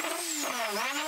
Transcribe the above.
Oh, my God.